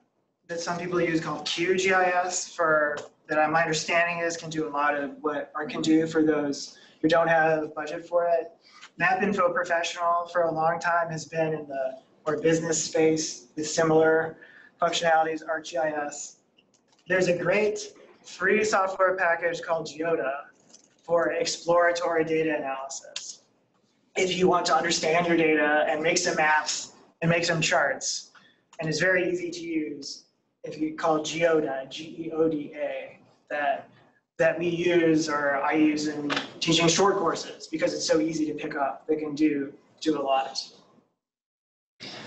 that some people use called QGIS for, that my understanding is can do a lot of what ARC can do for those who don't have budget for it. Map Info Professional for a long time has been in the or business space with similar functionalities, ArcGIS. There's a great free software package called Geoda for exploratory data analysis. If you want to understand your data and make some maps and make some charts, and it's very easy to use if you call Geoda, G-E-O-D-A, that, that we use or I use in teaching short courses because it's so easy to pick up. They can do, do a lot.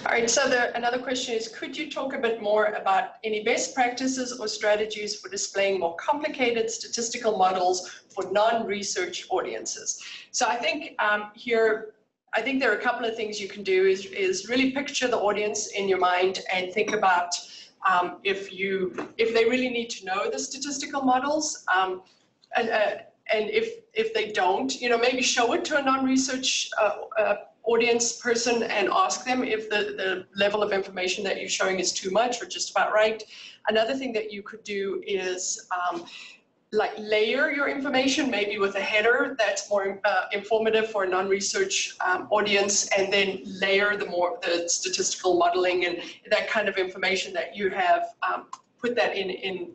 All right, so the, another question is, could you talk a bit more about any best practices or strategies for displaying more complicated statistical models for non-research audiences? So I think um, here, I think there are a couple of things you can do is, is really picture the audience in your mind and think about um, if you, if they really need to know the statistical models. Um, and, uh, and if, if they don't, you know, maybe show it to a non-research uh, uh, audience person and ask them if the, the level of information that you're showing is too much or just about right. Another thing that you could do is um, like layer your information, maybe with a header that's more uh, informative for a non-research um, audience, and then layer the more the statistical modeling and that kind of information that you have. Um, put that in in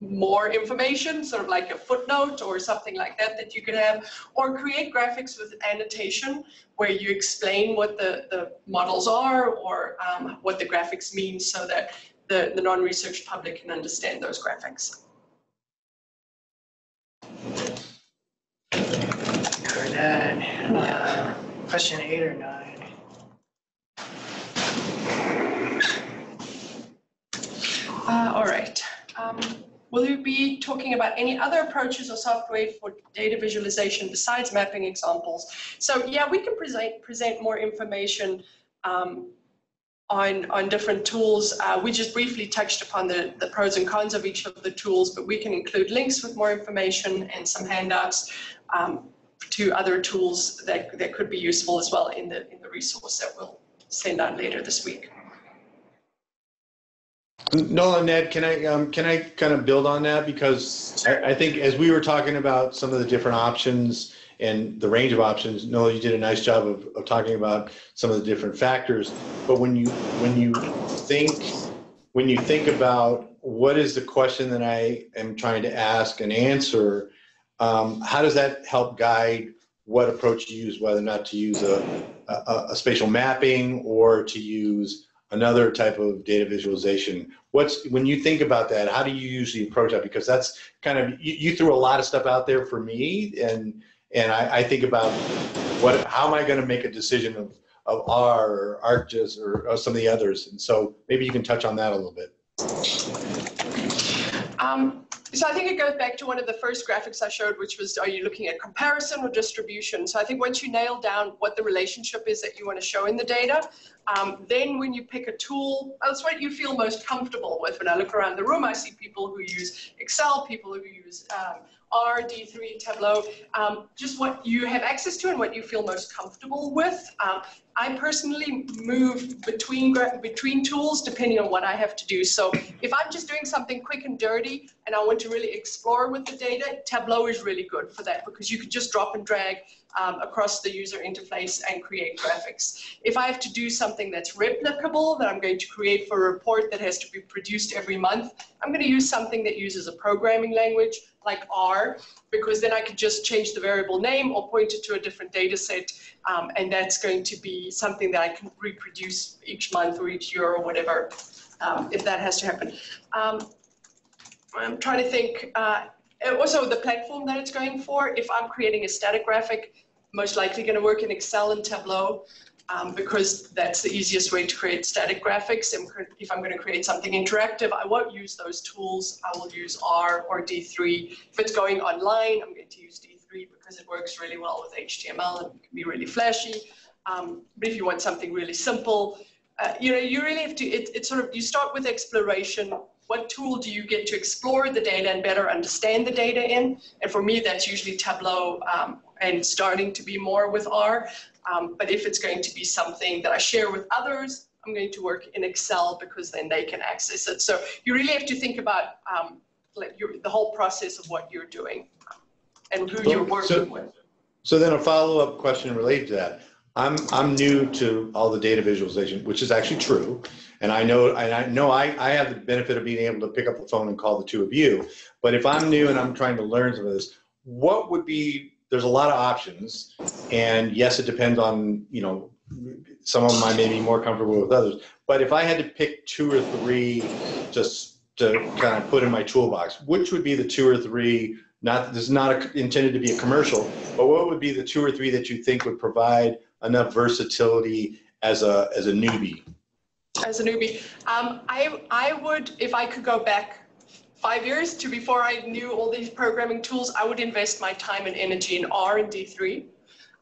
more information, sort of like a footnote or something like that that you could have, or create graphics with annotation where you explain what the, the models are or um, what the graphics mean so that the, the non-research public can understand those graphics. Uh, Question eight or nine? Uh, all right. Um, will you be talking about any other approaches or software for data visualization besides mapping examples? So yeah, we can present present more information um, on on different tools. Uh, we just briefly touched upon the the pros and cons of each of the tools, but we can include links with more information and some handouts. Um, to other tools that, that could be useful as well in the in the resource that we'll send out later this week. Nolan, Ned, can I, um, can I kind of build on that? Because I, I think as we were talking about some of the different options and the range of options, Nolan, you did a nice job of, of talking about some of the different factors. But when you, when you think, when you think about what is the question that I am trying to ask and answer, um, how does that help guide what approach to use, whether or not to use a, a, a spatial mapping or to use another type of data visualization. What's when you think about that? How do you usually approach that? Because that's kind of you, you threw a lot of stuff out there for me, and and I, I think about what how am I going to make a decision of of R or ArcGIS or, or some of the others, and so maybe you can touch on that a little bit. Um, so I think it goes back to one of the first graphics I showed, which was, are you looking at comparison or distribution? So I think once you nail down what the relationship is that you want to show in the data, um, then when you pick a tool, that's what you feel most comfortable with. When I look around the room, I see people who use Excel, people who use um, R, D3, Tableau, um, just what you have access to and what you feel most comfortable with. Um, I personally move between between tools depending on what I have to do. So if I'm just doing something quick and dirty and I want to really explore with the data, Tableau is really good for that because you could just drop and drag um, across the user interface and create graphics. If I have to do something that's replicable that I'm going to create for a report that has to be produced every month, I'm going to use something that uses a programming language like R, because then I could just change the variable name or point it to a different data set. Um, and that's going to be something that I can reproduce each month or each year or whatever, um, if that has to happen. Um, I'm trying to think, uh, also the platform that it's going for. If I'm creating a static graphic, most likely going to work in Excel and Tableau um, because that's the easiest way to create static graphics. And if I'm going to create something interactive, I won't use those tools. I will use R or D3. If it's going online, I'm going to use D3 because it works really well with HTML and can be really flashy. Um, but if you want something really simple, uh, you know, you really have to, it, it's sort of, you start with exploration. What tool do you get to explore the data and better understand the data in? And for me, that's usually Tableau um, and starting to be more with R. Um, but if it's going to be something that I share with others, I'm going to work in Excel because then they can access it. So you really have to think about um, like your, the whole process of what you're doing and who you're working So- with. So then a follow-up question related to that. I'm, I'm new to all the data visualization, which is actually true. And I know, and I know I, I have the benefit of being able to pick up the phone and call the two of you. But if I'm new and I'm trying to learn some of this, what would be, there's a lot of options. And yes, it depends on, you know, some of them I may be more comfortable with others. But if I had to pick two or three just to kind of put in my toolbox, which would be the two or three not, this is not a- intended to be a commercial, but what would be the two or three that you think would provide enough versatility as a, as a newbie? as a newbie. Um, I, I would, if I could go back five years to before I knew all these programming tools, I would invest my time and energy in R and D3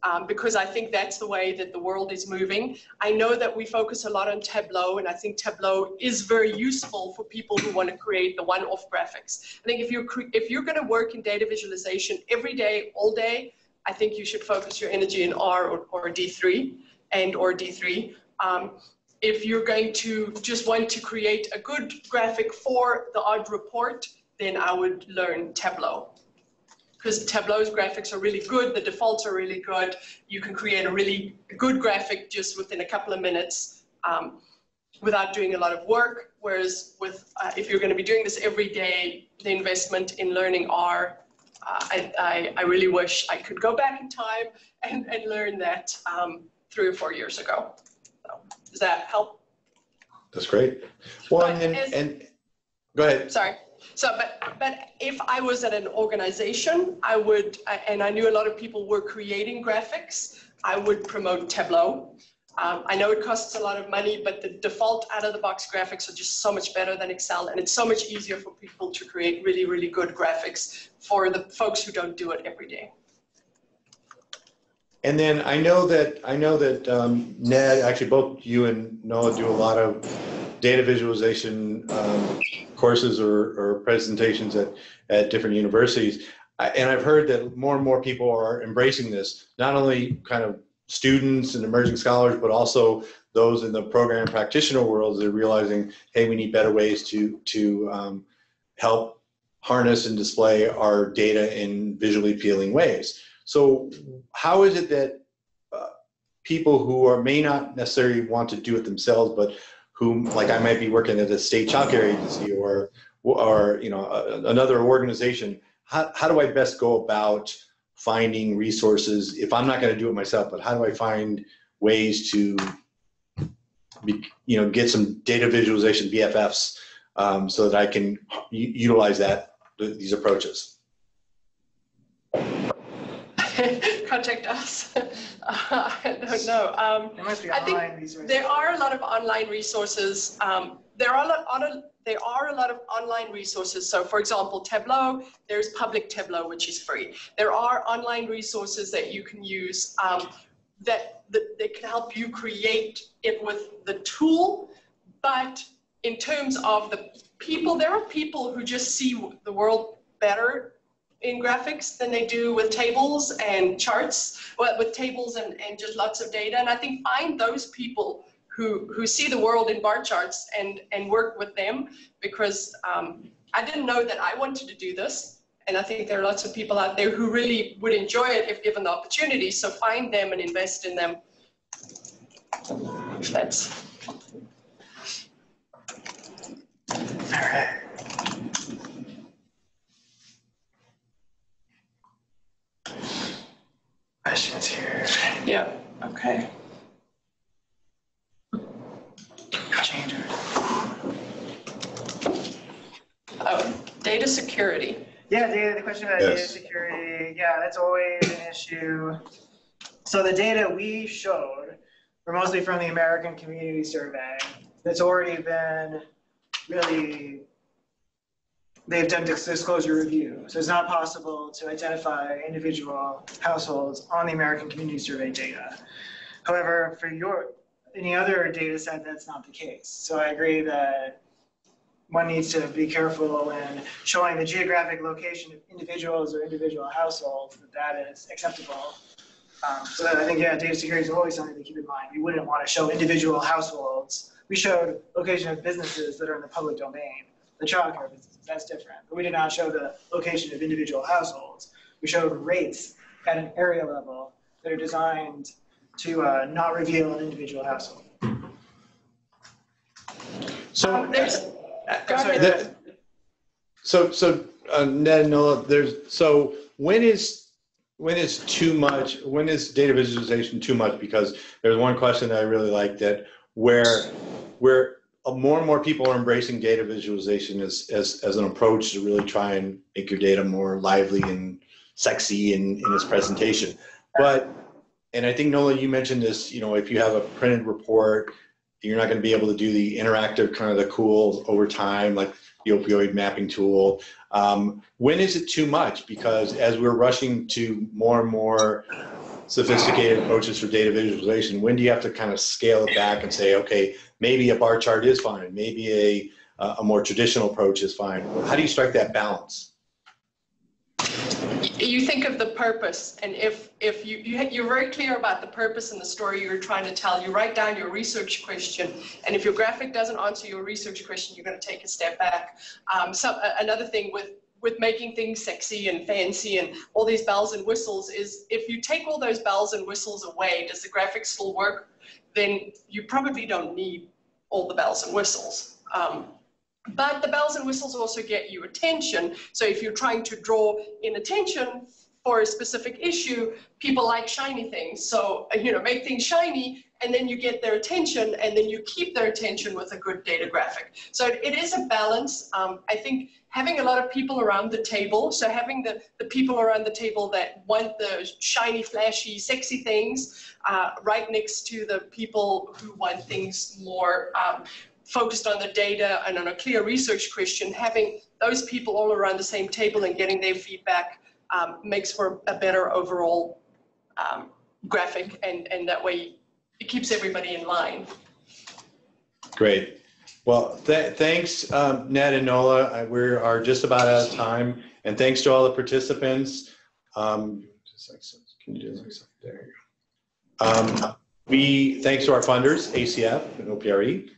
um, because I think that's the way that the world is moving. I know that we focus a lot on Tableau, and I think Tableau is very useful for people who want to create the one-off graphics. I think if you're if you're going to work in data visualization every day, all day, I think you should focus your energy in R or, or D3 and or D3. Um, if you're going to just want to create a good graphic for the odd report, then I would learn Tableau. Because Tableau's graphics are really good, the defaults are really good. You can create a really good graphic just within a couple of minutes um, without doing a lot of work. Whereas with uh, if you're going to be doing this every day, the investment in learning R, uh, I, I, I really wish I could go back in time and, and learn that um, three or four years ago. Does that help? That's great. Well, But and, as- and, go ahead. Sorry. So, but, but if I was at an organization, I would, and I knew a lot of people were creating graphics, I would promote Tableau. Um, I know it costs a lot of money, but the default out of the box graphics are just so much better than Excel. And it's so much easier for people to create really, really good graphics for the folks who don't do it every day. And then I know that, I know that um, Ned, actually both you and Nola do a lot of data visualization um, courses or, or presentations at, at different universities. I- And I've heard that more and more people are embracing this, not only kind of students and emerging scholars, but also those in the program practitioner world that are realizing, hey, we need better ways to, to um, help harness and display our data in visually appealing ways. So how is it that uh, people who are may not necessarily want to do it themselves, but who like I might be working at a state childcare agency or or you know a, another organization. How how do I best go about finding resources if I'm not going to do it myself? But how do I find ways to be, you know get some data visualization BFFs um, so that I can utilize that th- these approaches? Contact us. I don't know. Um, There must be I think online resources. There are a lot of online resources. Um, there are a lot, on a, there are a lot of online resources. So, for example, Tableau. There's public Tableau, which is free. There are online resources that you can use um, that, that that can help you create it with the tool. But in terms of the people, there are people who just see the world better in graphics than they do with tables and charts, well, with tables and, and just lots of data. And I think find those people who, who see the world in bar charts and, and work with them because um, I didn't know that I wanted to do this. And I think there are lots of people out there who really would enjoy it if given the opportunity. So find them and invest in them. That's All right. Questions here. yeah. Okay. Change. Oh, data data security. Yeah, data, the question about data security, yeah, that's always an issue. So the data we showed were mostly from the American Community Survey. That's already been really, they've done disclosure review. So it's not possible to identify individual households on the American Community Survey data. However, for your, any other data set, that's not the case. So I agree that one needs to be careful when showing the geographic location of individuals or individual households, that that is acceptable. Um, so I think, yeah, data security is always something to keep in mind. We wouldn't want to show individual households. We showed location of businesses that are in the public domain, the childcare businesses, that's different. But we did not show the location of individual households. We showed rates at an area level that are designed to uh, not reveal an individual household. So, Um, There's, go ahead. that- so, so, uh, Ned and Nola, there's, so when is, when is too much, when is data visualization too much? Because there's one question that I really like that where, where uh, more and more people are embracing data visualization as, as, as an approach to really try and make your data more lively and sexy in, in its presentation. But, and I think Nola, you mentioned this, you know, if you have a printed report, you're not going to be able to do the interactive kind of the cool over time, like the opioid mapping tool. Um, when is it too much? Because as we're rushing to more and more sophisticated approaches for data visualization, when do you have to kind of scale it back and say, okay, maybe a bar chart is fine, maybe a a more traditional approach is fine. How do you strike that balance? you think of the purpose and if if you, you you're very clear about the purpose and the story you're trying to tell you write down your research question and if your graphic doesn't answer your research question you're going to take a step back um, so another thing with with making things sexy and fancy and all these bells and whistles is if you take all those bells and whistles away does the graphic still work then you probably don't need all the bells and whistles um, but the bells and whistles also get you attention. So if you're trying to draw in attention for a specific issue, people like shiny things. So, uh, you know, make things shiny and then you get their attention and then you keep their attention with a good data graphic. So it, is a balance. Um, I think having a lot of people around the table, so having the, the people around the table that want the shiny, flashy, sexy things uh, right next to the people who want things more um, focused on the data and on a clear research question, having those people all around the same table and getting their feedback um, makes for a better overall um, graphic and, and that way it keeps everybody in line. Great. Well, th- thanks, um, Ned and Nola. I- We are just about out of time. And thanks to all the participants. Um, Can you do so- There you go. Um, We, thanks to our funders, ACF and OPRE.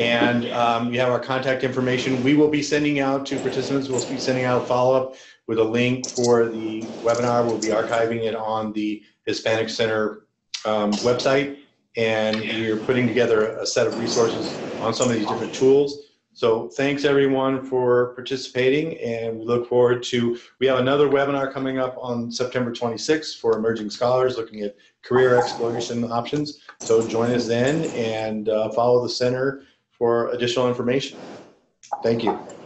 And um, you have our contact information. We will be sending out to participants, we'll be sending out follow-up with a link for the webinar. We'll be archiving it on the Hispanic Center um, website. And we're putting together a set of resources on some of these different tools. So thanks everyone for participating and we look forward to, we have another webinar coming up on September 26th for emerging scholars looking at career exploration options. So join us then and uh, follow the center for additional information. Thank you.